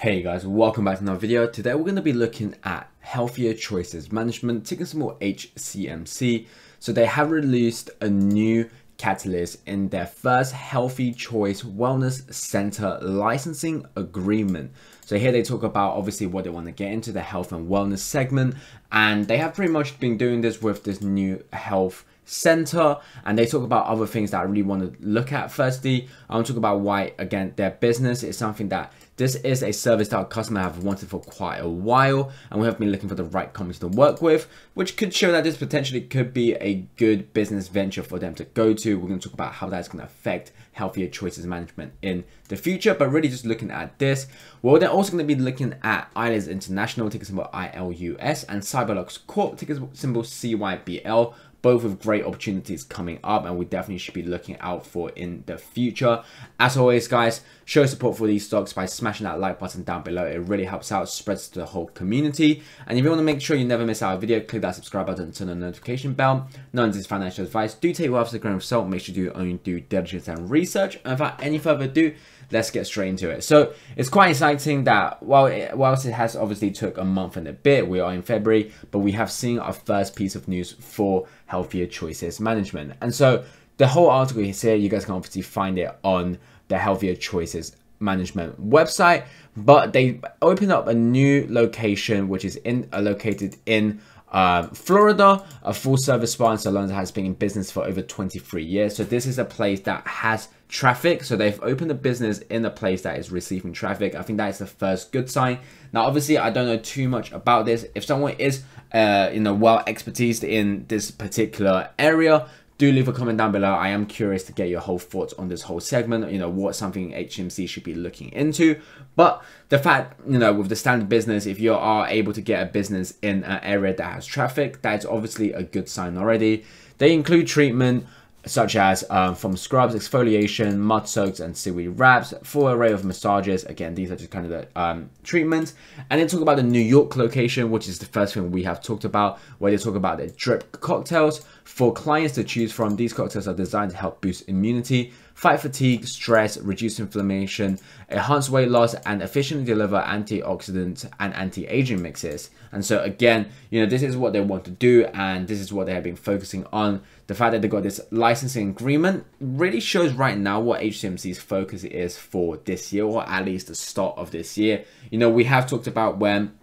Hey guys, welcome back to another video. Today we're going to be looking at Healthier Choices Management, ticker symbol HCMC. So they have released a new catalyst in their first Healthy Choice Wellness Center licensing agreement. So here they talk about obviously what they want to get into the health and wellness segment. And they have pretty much been doing this with this new health center and they talk about other things that I really want to look at firstly I want to talk about why again their business is something that this is a service that our customer have wanted for quite a while and we have been looking for the right companies to work with, which could show that this potentially could be a good business venture for them to go to. We're going to talk about how that's going to affect healthier choices management in the future, but really just looking at this. Well, they're also going to be looking at ILUS International, ticker symbol ILUS, and Cyberlux Corp, ticker symbol CYBL, both with great opportunities coming up and we definitely should be looking out for in the future. As always, guys, show support for these stocks by smashing that like button down below. It really helps out, spreads to the whole community. And if you want to make sure you never miss out a video, click that subscribe button and turn on the notification bell. None of this financial advice. Do take what the grain of salt. Make sure you do your own due diligence and research. And without any further ado, let's get straight into it. So it's quite exciting that while it, whilst it has obviously took a month and a bit, we are in February, but we have seen our first piece of news for healthier choices management. And so the whole article is here. You guys can obviously find it on the healthier choices management website, but they opened up a new location which is in uh, located in uh, Florida, a full service spa and salon has been in business for over 23 years. So this is a place that has traffic. So they've opened a business in a place that is receiving traffic. I think that is the first good sign. Now, obviously, I don't know too much about this. If someone is, uh, you know, well expertise in this particular area, do leave a comment down below. I am curious to get your whole thoughts on this whole segment, you know, what something HMC should be looking into. But the fact, you know, with the standard business, if you are able to get a business in an area that has traffic, that's obviously a good sign already. They include treatment, such as um, from scrubs, exfoliation, mud soaks, and seaweed wraps, full array of massages. Again, these are just kind of the um, treatments. And then talk about the New York location, which is the first thing we have talked about, where they talk about the drip cocktails for clients to choose from. These cocktails are designed to help boost immunity, fight fatigue, stress, reduce inflammation, enhance weight loss, and efficiently deliver antioxidant and anti-aging mixes. And so again, you know, this is what they want to do, and this is what they have been focusing on the fact that they got this licensing agreement really shows right now what HCMC's focus is for this year, or at least the start of this year. You know, we have talked about when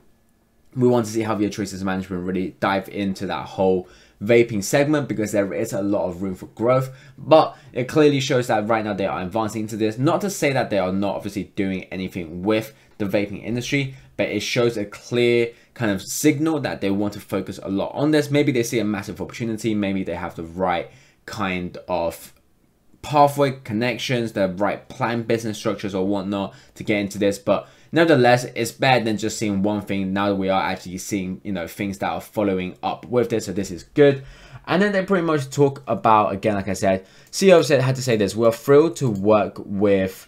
we want to see healthier choices management really dive into that whole vaping segment because there is a lot of room for growth but it clearly shows that right now they are advancing into this not to say that they are not obviously doing anything with the vaping industry but it shows a clear kind of signal that they want to focus a lot on this. Maybe they see a massive opportunity. Maybe they have the right kind of pathway connections, the right plan business structures or whatnot to get into this. But nevertheless, it's better than just seeing one thing. Now we are actually seeing, you know, things that are following up with this. So this is good. And then they pretty much talk about, again, like I said, CEO said had to say this. We're thrilled to work with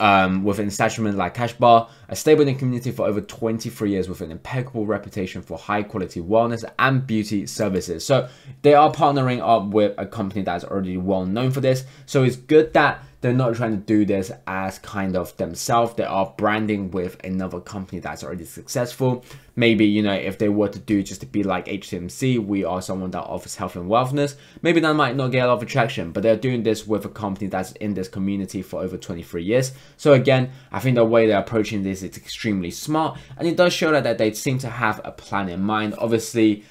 um, with an establishment like Cashbar, a stable in the community for over 23 years with an impeccable reputation for high quality wellness and beauty services. So they are partnering up with a company that's already well known for this. So it's good that they're not trying to do this as kind of themselves. They are branding with another company that's already successful. Maybe, you know, if they were to do just to be like HCMC, we are someone that offers health and wellness, maybe that might not get a lot of attraction, but they're doing this with a company that's in this community for over 23 years. So again, I think the way they're approaching this is extremely smart and it does show that, that they seem to have a plan in mind. Obviously,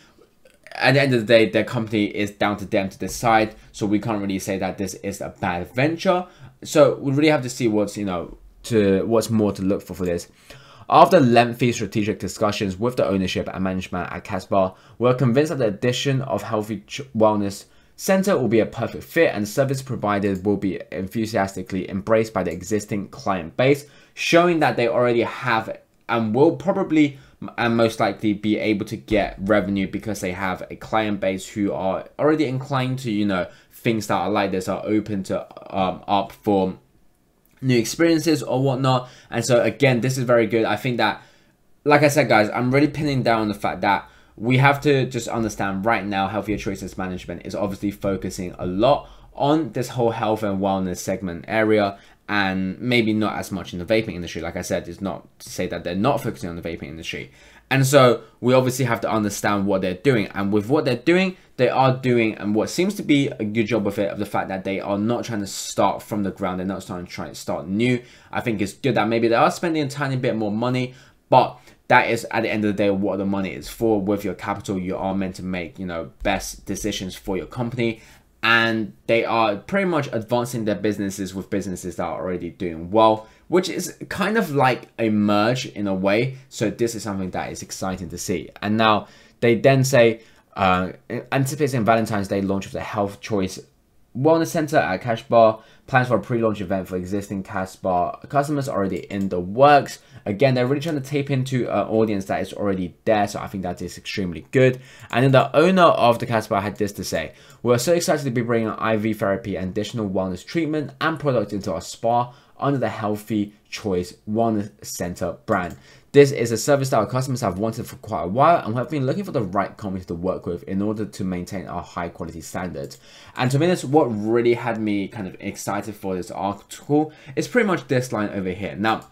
at the end of the day, their company is down to them to decide. So we can't really say that this is a bad venture. So we really have to see what's you know to what's more to look for for this. After lengthy strategic discussions with the ownership and management at Casbar, we're convinced that the addition of Healthy Wellness Center will be a perfect fit and service provided will be enthusiastically embraced by the existing client base, showing that they already have and will probably and most likely be able to get revenue because they have a client base who are already inclined to, you know, things that are like this are open to um, up for new experiences or whatnot. And so again, this is very good. I think that, like I said, guys, I'm really pinning down the fact that we have to just understand right now, healthier choices management is obviously focusing a lot on this whole health and wellness segment area and maybe not as much in the vaping industry. Like I said, it's not to say that they're not focusing on the vaping industry. And so we obviously have to understand what they're doing. And with what they're doing, they are doing and what seems to be a good job of it of the fact that they are not trying to start from the ground. They're not trying to try to start new. I think it's good that maybe they are spending a tiny bit more money, but that is at the end of the day what the money is for. With your capital, you are meant to make, you know, best decisions for your company and they are pretty much advancing their businesses with businesses that are already doing well, which is kind of like a merge in a way. So this is something that is exciting to see. And now they then say, uh, anticipating Valentine's Day launch of the Health Choice Wellness Center at Cash Bar. Plans for a pre-launch event for existing Cash Bar customers already in the works. Again, they're really trying to tape into an audience that is already there, so I think that is extremely good. And then the owner of the Cash Bar had this to say, We're so excited to be bringing IV therapy and additional wellness treatment and products into our spa under the Healthy Choice Wellness Center brand. This is a service that our customers have wanted for quite a while and we have been looking for the right company to work with in order to maintain our high quality standards. And to be honest, what really had me kind of excited for this article is pretty much this line over here. Now,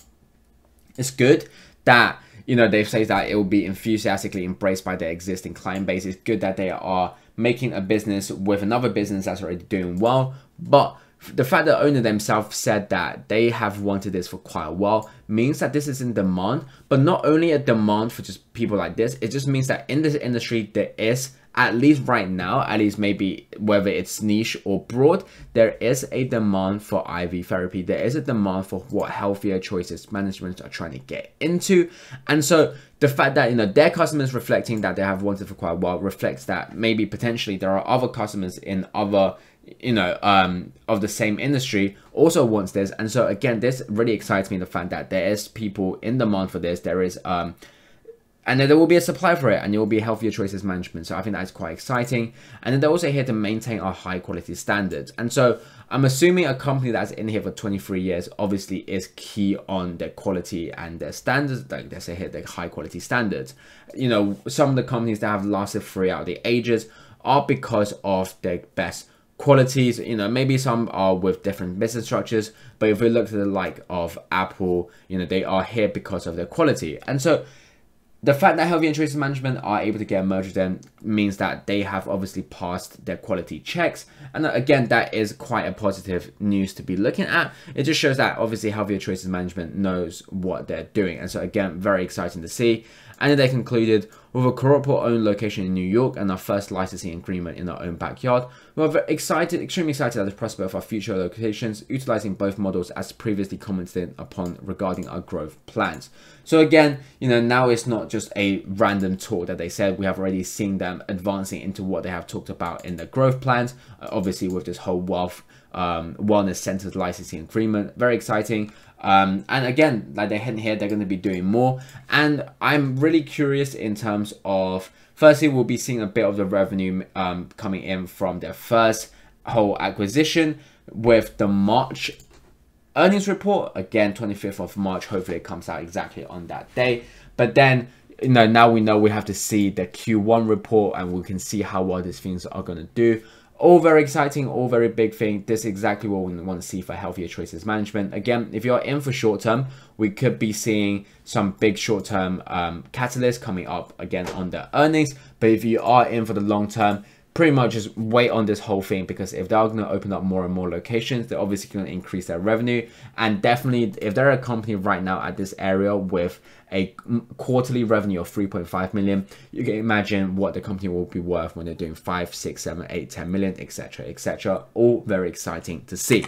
it's good that you know they say that it will be enthusiastically embraced by their existing client base. It's good that they are making a business with another business that's already doing well, but the fact that owner themselves said that they have wanted this for quite a while means that this is in demand but not only a demand for just people like this it just means that in this industry there is at least right now at least maybe whether it's niche or broad there is a demand for iv therapy. There is a demand for what healthier choices management are trying to get into. And so the fact that you know their customers reflecting that they have wanted for quite a while reflects that maybe potentially there are other customers in other you know, um, of the same industry also wants this. And so again, this really excites me the fact that there is people in demand for this. There is um and then there will be a supply for it and it will be healthier choices management. So I think that's quite exciting. And then they're also here to maintain our high quality standards. And so I'm assuming a company that's in here for 23 years obviously is key on their quality and their standards, like they say here, their high quality standards. You know, some of the companies that have lasted three out of the ages are because of their best qualities you know maybe some are with different business structures but if we look to the like of apple you know they are here because of their quality. And so the fact that healthy and management are able to get merged with them means that they have obviously passed their quality checks and again that is quite a positive news to be looking at it just shows that obviously healthier choices management knows what they're doing and so again very exciting to see and they concluded with a corporate owned location in New York and our first licensing agreement in our own backyard. We are excited, extremely excited at the prospect of our future locations, utilizing both models as previously commented upon regarding our growth plans. So again, you know, now it's not just a random tour that they said, we have already seen them advancing into what they have talked about in the growth plans, uh, obviously with this whole wealth um, wellness centered licensing agreement. Very exciting. Um, and again, like they hint here, they're going to be doing more. And I'm really curious in terms of, firstly, we'll be seeing a bit of the revenue um, coming in from their first whole acquisition with the March earnings report. Again, 25th of March. Hopefully, it comes out exactly on that day. But then, you know, now we know we have to see the Q1 report and we can see how well these things are going to do all very exciting, all very big thing. This is exactly what we want to see for healthier choices management. Again, if you're in for short term, we could be seeing some big short term um, catalysts coming up again on the earnings. But if you are in for the long term, pretty much just wait on this whole thing because if they're going to open up more and more locations, they're obviously going to increase their revenue. And definitely, if they're a company right now at this area with a quarterly revenue of 3.5 million, you can imagine what the company will be worth when they're doing 5, 6, 7, 8, 10 million, etc. etc. All very exciting to see.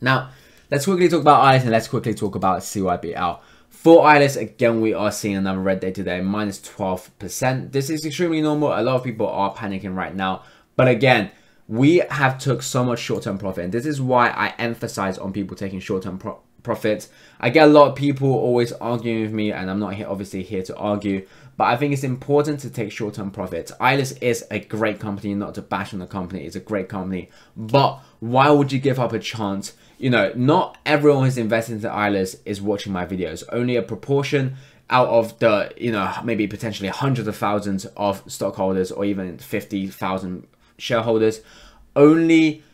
Now, let's quickly talk about ILUS and let's quickly talk about CYBL. For ILUS, again, we are seeing another red day today, minus 12%. This is extremely normal. A lot of people are panicking right now. But again, we have took so much short-term profit. And this is why I emphasize on people taking short-term pro profits. I get a lot of people always arguing with me, and I'm not here, obviously here to argue. But I think it's important to take short-term profits. ILUS is a great company, not to bash on the company. It's a great company. But why would you give up a chance you know, not everyone who's invested into ILUS is watching my videos. Only a proportion out of the, you know, maybe potentially hundreds of thousands of stockholders or even 50,000 shareholders, only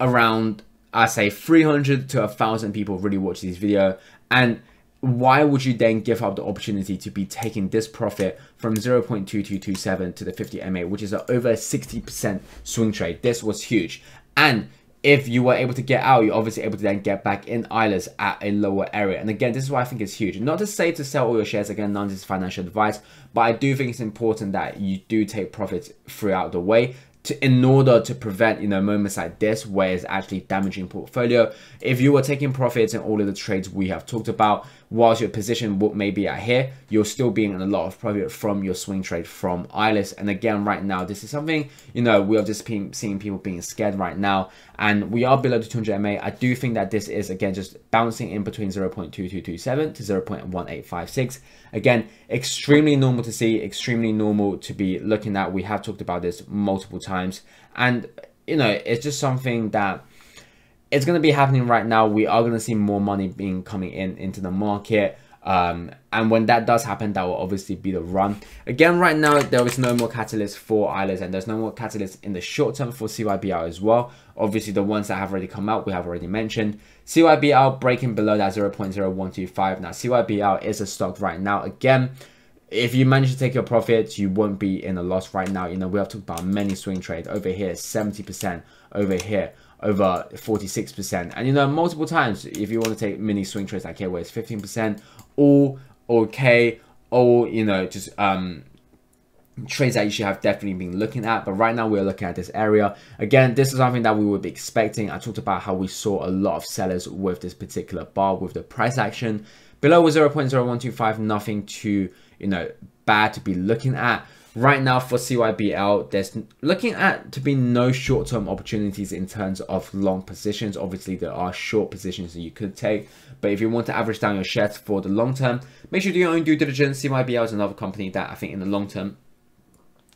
around I say 300 to a thousand people really watch this video and why would you then give up the opportunity to be taking this profit from 0.2227 to the 50 MA, which is an over 60% swing trade? This was huge. And if you were able to get out, you're obviously able to then get back in ILUS at a lower area. And again, this is why I think it's huge. Not to say to sell all your shares, again, none of this is financial advice, but I do think it's important that you do take profits throughout the way to in order to prevent you know moments like this where it's actually damaging portfolio if you were taking profits in all of the trades we have talked about whilst your position may be at here you're still being in a lot of profit from your swing trade from ILUS. and again right now this is something you know we are just being, seeing people being scared right now and we are below the 200 MA I do think that this is again just bouncing in between 0.2227 to 0.1856 again extremely normal to see extremely normal to be looking at we have talked about this multiple times times. And, you know, it's just something that it's going to be happening right now. We are going to see more money being coming in into the market. Um, and when that does happen, that will obviously be the run. Again, right now, there is no more catalyst for ILUS and there's no more catalyst in the short term for CYBL as well. Obviously, the ones that have already come out, we have already mentioned. CYBL breaking below that 0.0125. Now, CYBL is a stock right now. Again, if you manage to take your profits, you won't be in a loss right now. You know, we have talked about many swing trades over here, 70%, over here, over 46%. And, you know, multiple times, if you want to take mini swing trades like here, where it's 15%, all okay, all, you know, just um, trades that you should have definitely been looking at. But right now we're looking at this area. Again this is something that we would be expecting. I talked about how we saw a lot of sellers with this particular bar with the price action. Below was 0.0125 nothing too you know, bad to be looking at. Right now for CYBL, there's looking at to be no short-term opportunities in terms of long positions. Obviously, there are short positions that you could take, but if you want to average down your shares for the long term, make sure you do your own due diligence. CYBL is another company that I think in the long term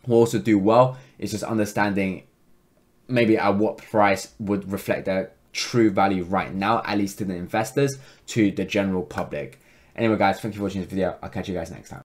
will also do well. It's just understanding maybe at what price would reflect their true value right now, at least to the investors, to the general public. Anyway, guys, thank you for watching this video. I'll catch you guys next time.